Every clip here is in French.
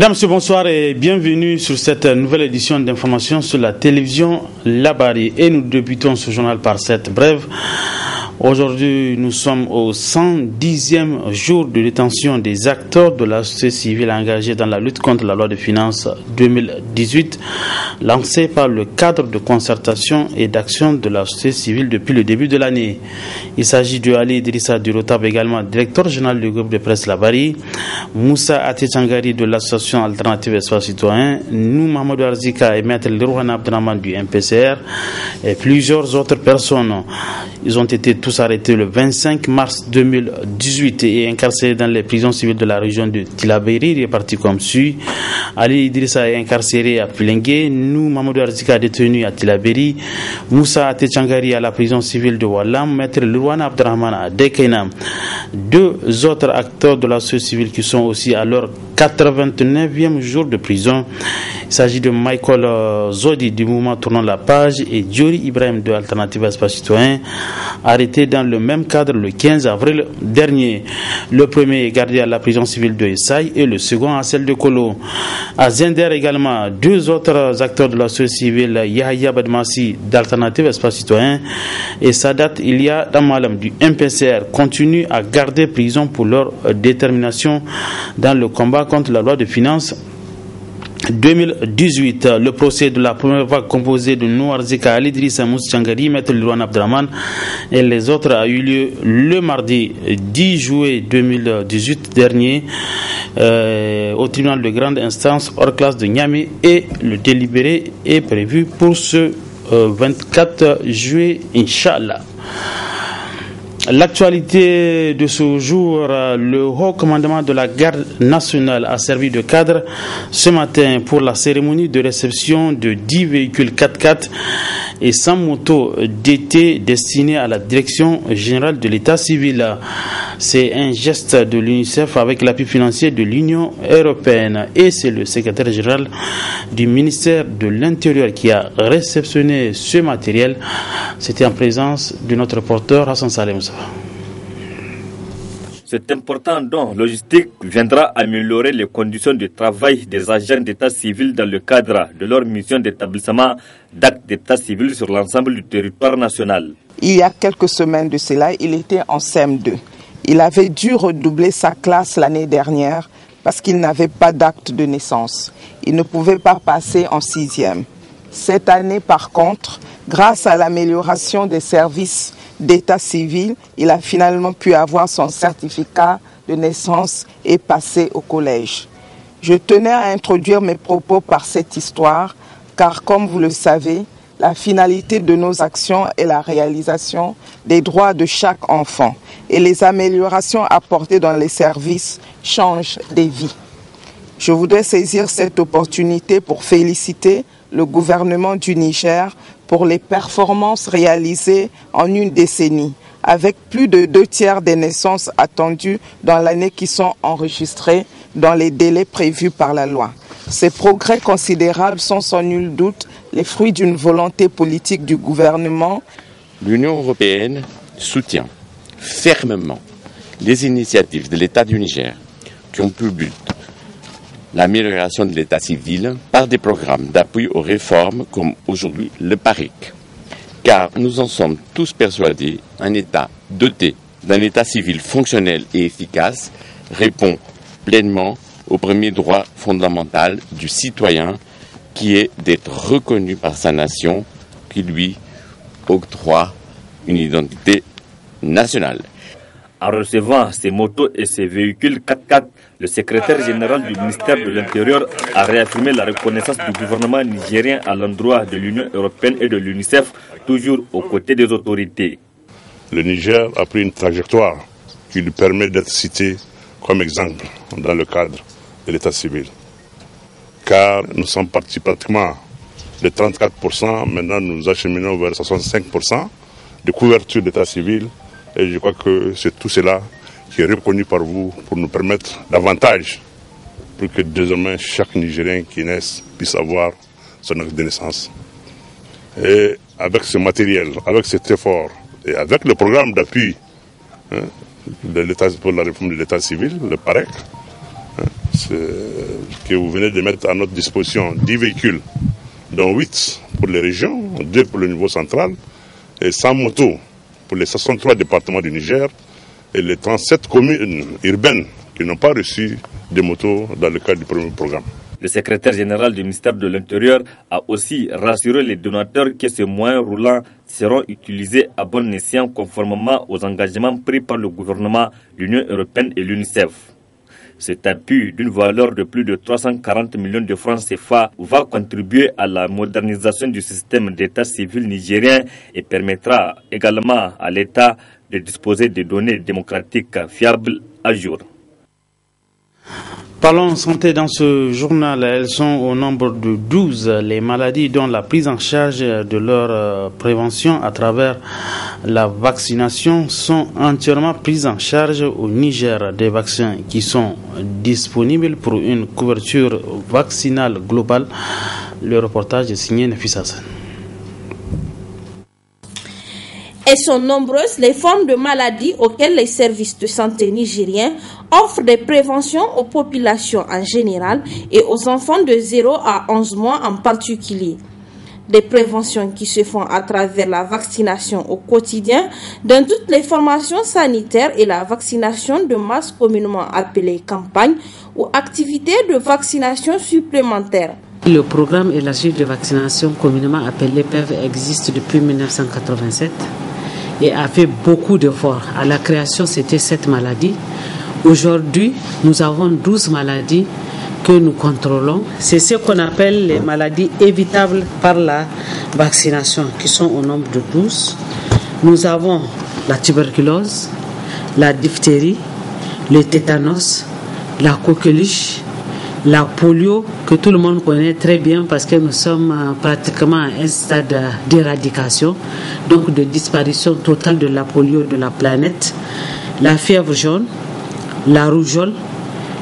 Mesdames, bonsoir et bienvenue sur cette nouvelle édition d'information sur la télévision Labari. Et nous débutons ce journal par cette brève Aujourd'hui, nous sommes au 110e jour de détention des acteurs de la société civile engagés dans la lutte contre la loi de finances 2018, lancée par le cadre de concertation et d'action de la société civile depuis le début de l'année. Il s'agit de Ali Idrissa Durotab, également directeur général du groupe de presse Labari, Moussa Atechangari de l'association Alternative Espace Citoyen, nous, Mamadou Arzika et Maître Lerouhan Abdraman du MPCR et plusieurs autres personnes. Ils ont été tous arrêtés le 25 mars 2018 et incarcérés dans les prisons civiles de la région de Tilaberi. Parti comme suit. Ali Idrissa est incarcéré à Pilengue. Nous, Mamadou Arzika, détenu à Tilaberi. Moussa Atechangari à la prison civile de Wallam. Maître Louana Abdrahman à Dekena. Deux autres acteurs de la société civile qui sont aussi à leur 89e jour de prison. Il s'agit de Michael euh, Zodi du mouvement Tournant la page et Diori Ibrahim de Alternative Espace Citoyen, arrêté dans le même cadre le 15 avril dernier. Le premier est gardé à la prison civile de Essaï et le second à celle de Kolo. À Zender également, deux autres acteurs de la société civile, Yahya Badmassi d'Alternative Espace Citoyen et Sadat Ilia Damalam du MPCR, continuent à garder prison pour leur détermination dans le combat contre la loi de finances 2018, le procès de la première vague composé de Noir Zika, Alidrissa Changari, Maître Luan Abdraman et les autres a eu lieu le mardi 10 juillet 2018 dernier euh, au tribunal de grande instance hors classe de Niamey et le délibéré est prévu pour ce 24 euh, juillet, Inch'Allah. L'actualité de ce jour, le haut commandement de la garde nationale a servi de cadre ce matin pour la cérémonie de réception de 10 véhicules 4x4 et 100 motos d'été destinés à la direction générale de l'État civil. C'est un geste de l'UNICEF avec l'appui financier de l'Union européenne et c'est le secrétaire général du ministère de l'Intérieur qui a réceptionné ce matériel. C'était en présence de notre reporter Hassan Salem. Cet important don logistique viendra améliorer les conditions de travail des agents d'état civil dans le cadre de leur mission d'établissement d'actes d'état civil sur l'ensemble du territoire national. Il y a quelques semaines de cela, il était en CM2. Il avait dû redoubler sa classe l'année dernière parce qu'il n'avait pas d'acte de naissance. Il ne pouvait pas passer en sixième. Cette année, par contre, grâce à l'amélioration des services d'état civil, il a finalement pu avoir son certificat de naissance et passer au collège. Je tenais à introduire mes propos par cette histoire, car comme vous le savez, la finalité de nos actions est la réalisation des droits de chaque enfant et les améliorations apportées dans les services changent des vies. Je voudrais saisir cette opportunité pour féliciter le gouvernement du Niger pour les performances réalisées en une décennie, avec plus de deux tiers des naissances attendues dans l'année qui sont enregistrées dans les délais prévus par la loi. Ces progrès considérables sont sans nul doute les fruits d'une volonté politique du gouvernement. L'Union européenne soutient fermement les initiatives de l'État du Niger qui ont pour but l'amélioration de l'état civil par des programmes d'appui aux réformes comme aujourd'hui le PARIC. Car nous en sommes tous persuadés, un État doté d'un État civil fonctionnel et efficace répond pleinement au premier droit fondamental du citoyen qui est d'être reconnu par sa nation qui lui octroie une identité nationale. En recevant ces motos et ces véhicules 4x4, le secrétaire général du ministère de l'Intérieur a réaffirmé la reconnaissance du gouvernement nigérien à l'endroit de l'Union européenne et de l'UNICEF, toujours aux côtés des autorités. Le Niger a pris une trajectoire qui lui permet d'être cité comme exemple dans le cadre de l'état civil. Car nous sommes partis pratiquement de 34%, maintenant nous acheminons vers 65% de couverture d'état civil et je crois que c'est tout cela qui est reconnu par vous pour nous permettre davantage pour que désormais chaque Nigérien qui naisse puisse avoir son acte de naissance. Et avec ce matériel, avec cet effort et avec le programme d'appui hein, pour la réforme de l'état civil, le PAREC, hein, que vous venez de mettre à notre disposition 10 véhicules, dont 8 pour les régions, 2 pour le niveau central, et 100 motos pour les 63 départements du Niger et les 37 communes urbaines qui n'ont pas reçu de motos dans le cadre du premier programme. Le secrétaire général du ministère de l'Intérieur a aussi rassuré les donateurs que ces moyens roulants seront utilisés à bon escient conformément aux engagements pris par le gouvernement, l'Union européenne et l'UNICEF. Cet appui d'une valeur de plus de 340 millions de francs CFA va contribuer à la modernisation du système d'état civil nigérien et permettra également à l'État de disposer de données démocratiques fiables à jour. Parlons santé dans ce journal. Elles sont au nombre de 12 les maladies dont la prise en charge de leur euh, prévention à travers la vaccination sont entièrement prises en charge au Niger. Des vaccins qui sont disponibles pour une couverture vaccinale globale. Le reportage est signé Nefis et sont nombreuses les formes de maladies auxquelles les services de santé nigériens offrent des préventions aux populations en général et aux enfants de 0 à 11 mois en particulier. Des préventions qui se font à travers la vaccination au quotidien dans toutes les formations sanitaires et la vaccination de masse communément appelée campagne ou activités de vaccination supplémentaires. Le programme élargi de vaccination communément appelé PEV existe depuis 1987 et a fait beaucoup d'efforts. À la création, c'était cette maladie. Aujourd'hui, nous avons 12 maladies que nous contrôlons. C'est ce qu'on appelle les maladies évitables par la vaccination, qui sont au nombre de 12. Nous avons la tuberculose, la diphtérie, le tétanos, la coqueluche, la polio que tout le monde connaît très bien parce que nous sommes euh, pratiquement à un stade d'éradication, donc de disparition totale de la polio de la planète, la fièvre jaune, la rougeole,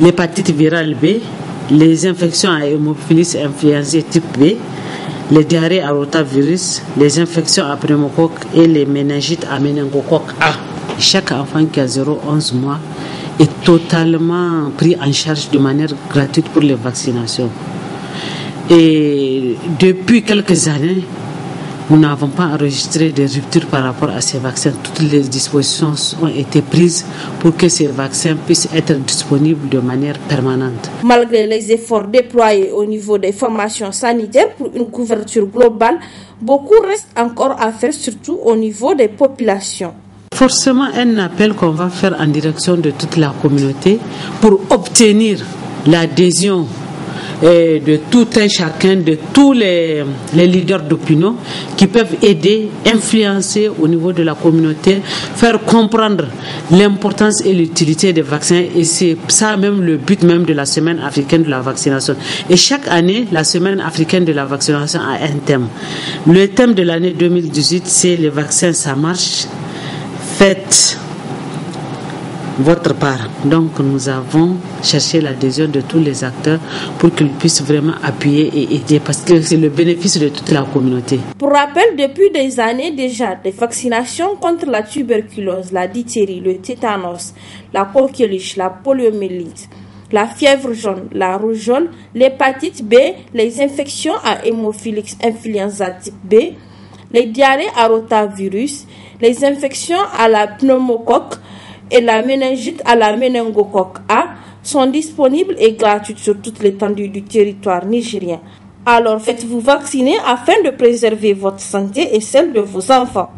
l'hépatite virale B, les infections à hémophilis influenzae type B, les diarrhées à rotavirus, les infections à pneumocoque et les méningites à méningocoque A. Chaque enfant qui a 0,11 mois est totalement pris en charge de manière gratuite pour les vaccinations. Et depuis quelques années, nous n'avons pas enregistré de ruptures par rapport à ces vaccins. Toutes les dispositions ont été prises pour que ces vaccins puissent être disponibles de manière permanente. Malgré les efforts déployés au niveau des formations sanitaires pour une couverture globale, beaucoup reste encore à faire, surtout au niveau des populations forcément un appel qu'on va faire en direction de toute la communauté pour obtenir l'adhésion eh, de tout un chacun, de tous les, leaders d'opinion qui peuvent aider, influencer au niveau de la communauté, faire comprendre l'importance et l'utilité des vaccins. Et c'est ça même le but même de la semaine africaine de la vaccination. Et chaque année, la semaine africaine de la vaccination a un thème. Le thème de l'année 2018, c'est les vaccins, ça marche faites votre part. Donc nous avons cherché l'adhésion de tous les acteurs pour qu'ils puissent vraiment appuyer et aider parce que c'est le bénéfice de toute la communauté. Pour rappel, depuis des années déjà, des vaccinations contre la tuberculose, la diphtérie, le tétanos, la coqueluche, la poliomyélite, la fièvre jaune, la rougeole, l'hépatite B, les infections à hémophilus influenza type B, les diarrhées à rotavirus, les infections à la pneumocoque et la méningite à la méningocoque A sont disponibles et gratuites sur toute l'étendue du territoire nigérien. Alors faites-vous vacciner afin de préserver votre santé et celle de vos enfants.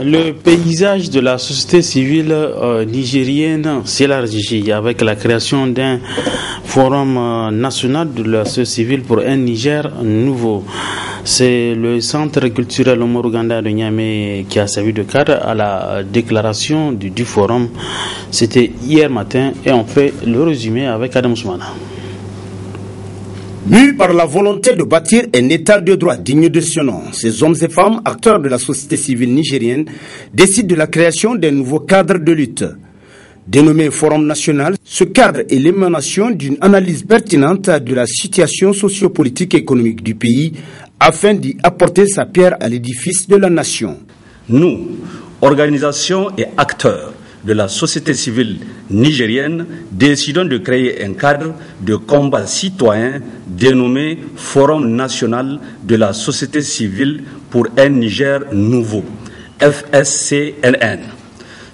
Le paysage de la société civile euh, nigérienne s'élargit avec la création d'un forum euh, national de la société civile pour un Niger nouveau. C'est le centre culturel Omoruganda de Niamey qui a servi de cadre à la déclaration du, du forum. C'était hier matin et on fait le résumé avec Adam Soumana. Mus par la volonté de bâtir un état de droit digne de ce nom, ces hommes et femmes, acteurs de la société civile nigérienne, décident de la création d'un nouveau cadre de lutte. Dénommé Forum national, ce cadre est l'émanation d'une analyse pertinente de la situation sociopolitique et économique du pays afin d'y apporter sa pierre à l'édifice de la nation. Nous, organisations et acteurs, de la société civile nigérienne, décidons de créer un cadre de combat citoyen dénommé Forum national de la société civile pour un Niger nouveau, FSCNN.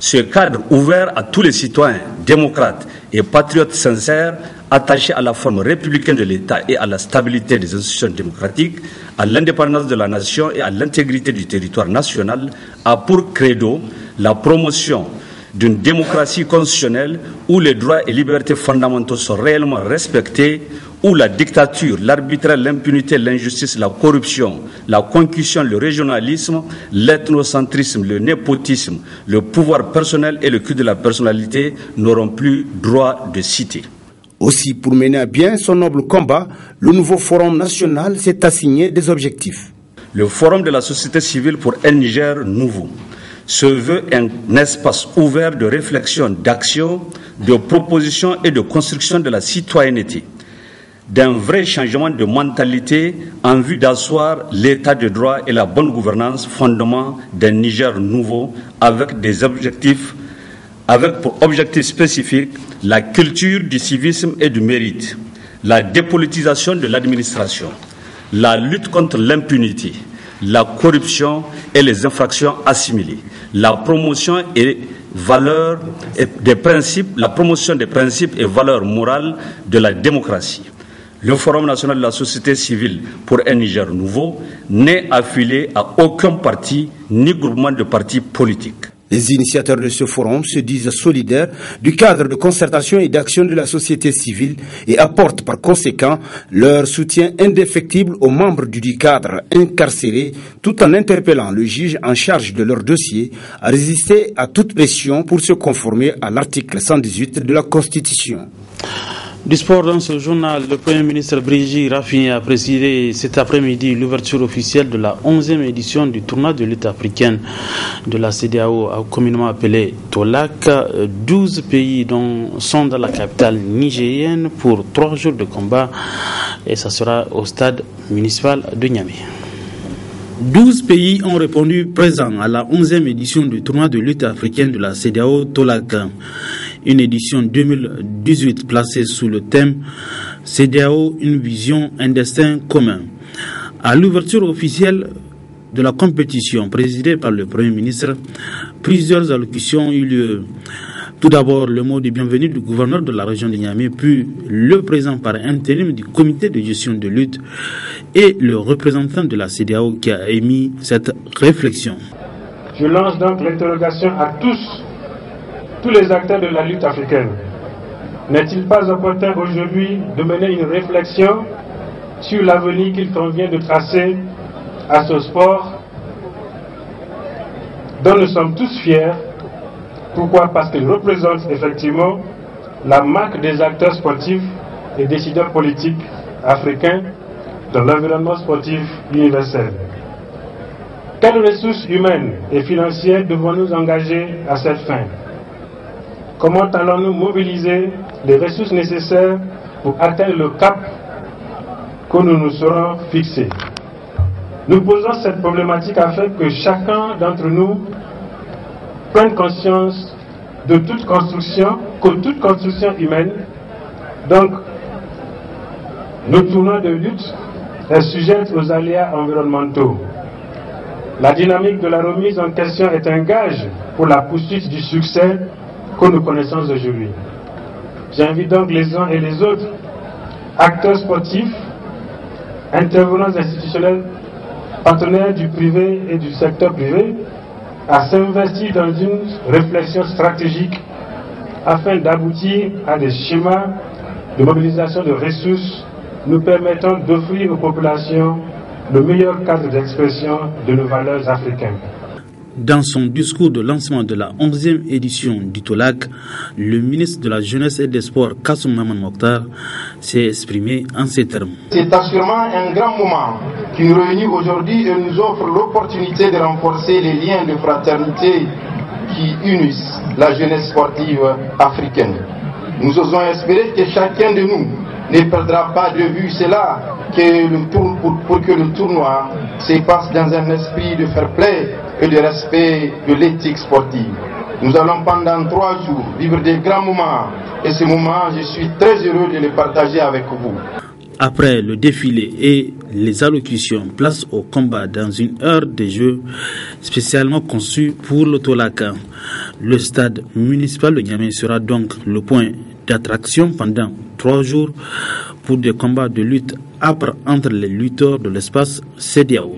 Ce cadre ouvert à tous les citoyens démocrates et patriotes sincères attachés à la forme républicaine de l'État et à la stabilité des institutions démocratiques, à l'indépendance de la nation et à l'intégrité du territoire national, a pour credo la promotion d'une démocratie constitutionnelle où les droits et libertés fondamentaux sont réellement respectés, où la dictature, l'arbitraire, l'impunité, l'injustice, la corruption, la concussion, le régionalisme, l'ethnocentrisme, le népotisme, le pouvoir personnel et le culte de la personnalité n'auront plus droit de citer. Aussi, pour mener à bien son noble combat, le nouveau Forum national s'est assigné des objectifs. Le Forum de la société civile pour un Niger nouveau se veut un espace ouvert de réflexion, d'action, de proposition et de construction de la citoyenneté, d'un vrai changement de mentalité en vue d'asseoir l'état de droit et la bonne gouvernance, fondement d'un Niger nouveau avec des objectifs, avec pour objectif spécifique la culture du civisme et du mérite, la dépolitisation de l'administration, la lutte contre l'impunité, la corruption et les infractions assimilées, la promotion et valeurs et des principes, la promotion des principes et valeurs morales de la démocratie. Le Forum national de la société civile pour un Niger nouveau n'est affilié à aucun parti ni groupement de partis politiques. Les initiateurs de ce forum se disent solidaires du cadre de concertation et d'action de la société civile et apportent par conséquent leur soutien indéfectible aux membres du cadre incarcérés tout en interpellant le juge en charge de leur dossier à résister à toute pression pour se conformer à l'article 118 de la Constitution. Du sport dans ce journal, le Premier ministre Brigitte Raffini a présidé cet après-midi l'ouverture officielle de la 11e édition du tournoi de lutte africaine de la CDAO, communément appelé TOLAC. 12 pays dont sont dans la capitale nigérienne pour trois jours de combat et ça sera au stade municipal de Niamey. 12 pays ont répondu présents à la 11e édition du tournoi de lutte africaine de la CDAO TOLAC une édition 2018 placée sous le thème CDAO, une vision, un destin commun. À l'ouverture officielle de la compétition présidée par le Premier ministre, plusieurs allocutions ont eu lieu. Tout d'abord, le mot de bienvenue du gouverneur de la région de Niamey, puis le président par intérim du comité de gestion de lutte et le représentant de la CDAO qui a émis cette réflexion. Je lance donc l'interrogation à tous tous les acteurs de la lutte africaine. N'est-il pas opportun aujourd'hui de mener une réflexion sur l'avenir qu'il convient de tracer à ce sport dont nous sommes tous fiers? Pourquoi? Parce qu'il représente effectivement la marque des acteurs sportifs et décideurs politiques africains dans l'environnement sportif universel. Quelles ressources humaines et financières devons-nous engager à cette fin? Comment allons-nous mobiliser les ressources nécessaires pour atteindre le cap que nous nous serons fixés? Nous posons cette problématique afin que chacun d'entre nous prenne conscience de toute construction, que toute construction humaine, donc nos tournoi de lutte, est sujette aux aléas environnementaux. La dynamique de la remise en question est un gage pour la poursuite du succès que nous connaissons aujourd'hui. J'invite donc les uns et les autres, acteurs sportifs, intervenants institutionnels, partenaires du privé et du secteur privé, à s'investir dans une réflexion stratégique afin d'aboutir à des schémas de mobilisation de ressources nous permettant d'offrir aux populations le meilleur cadre d'expression de nos valeurs africaines. Dans son discours de lancement de la 11e édition du TOLAC, le ministre de la Jeunesse et des Sports, Kassoum Maman Mokhtar, s'est exprimé en ces termes. C'est assurément un grand moment qui nous réunit aujourd'hui et nous offre l'opportunité de renforcer les liens de fraternité qui unissent la jeunesse sportive africaine. Nous osons espérer que chacun de nous ne perdra pas de vue cela que le tour, pour, pour que le tournoi se passe dans un esprit de fair play et de respect de l'éthique sportive. Nous allons pendant trois jours vivre des grands moments et ces moments, je suis très heureux de les partager avec vous. Après le défilé et les allocutions, place au combat dans une heure de jeu spécialement conçue pour l'autolac. Le stade municipal de Niamey sera donc le point d'attraction pendant trois jours pour des combats de lutte âpres entre les lutteurs de l'espace CDAO.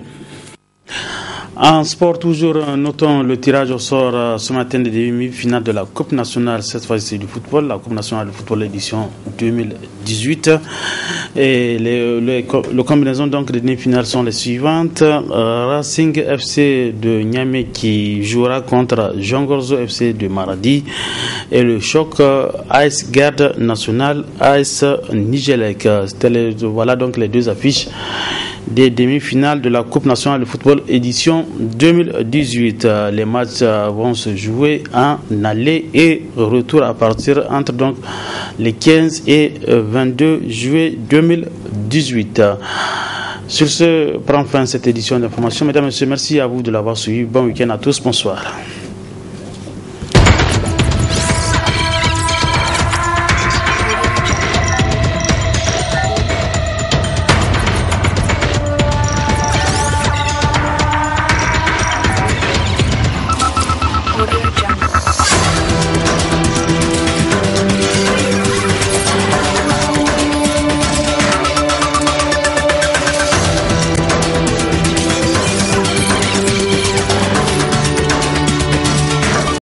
En sport, toujours, notons le tirage au sort euh, ce matin des demi-finales de la Coupe nationale, cette fois-ci du football, la Coupe nationale de football édition 2018. Et les, les, combinaisons donc des demi-finales sont les suivantes. Euh, Racing FC de Niamey qui jouera contre Jean Gorzo FC de Maradi et le choc euh, Ice Garde National Ice Nigelec. Voilà donc les deux affiches des demi-finales de la Coupe nationale de football édition 2018. Euh, les matchs euh, vont se jouer en aller et retour à partir entre donc les 15 et 22 euh, juillet 2018. Sur ce, prend fin cette édition d'information. Mesdames et messieurs, merci à vous de l'avoir suivi. Bon week-end à tous. Bonsoir.